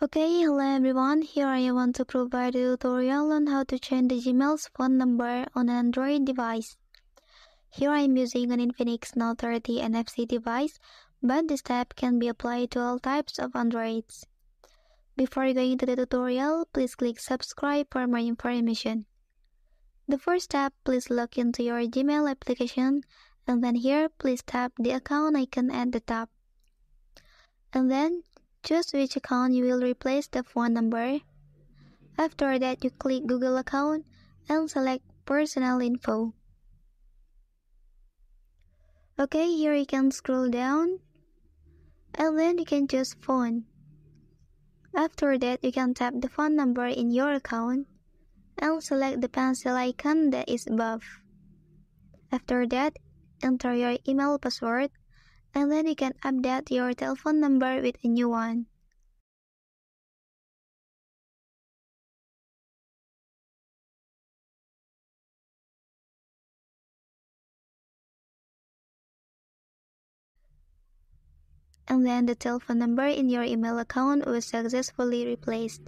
Okay, hello everyone. Here I want to provide a tutorial on how to change the Gmail's phone number on an Android device. Here I am using an Infinix Note 30 NFC device, but this step can be applied to all types of Androids. Before going into the tutorial, please click subscribe for more information. The first step, please log into your Gmail application and then here please tap the account icon at the top. And then choose which account you will replace the phone number. After that you click Google account and select personal info. Okay, here you can scroll down and then you can choose phone. After that, you can tap the phone number in your account and select the pencil icon that is above. After that, enter your email password, and then you can update your telephone number with a new one. And then the telephone number in your email account was successfully replaced.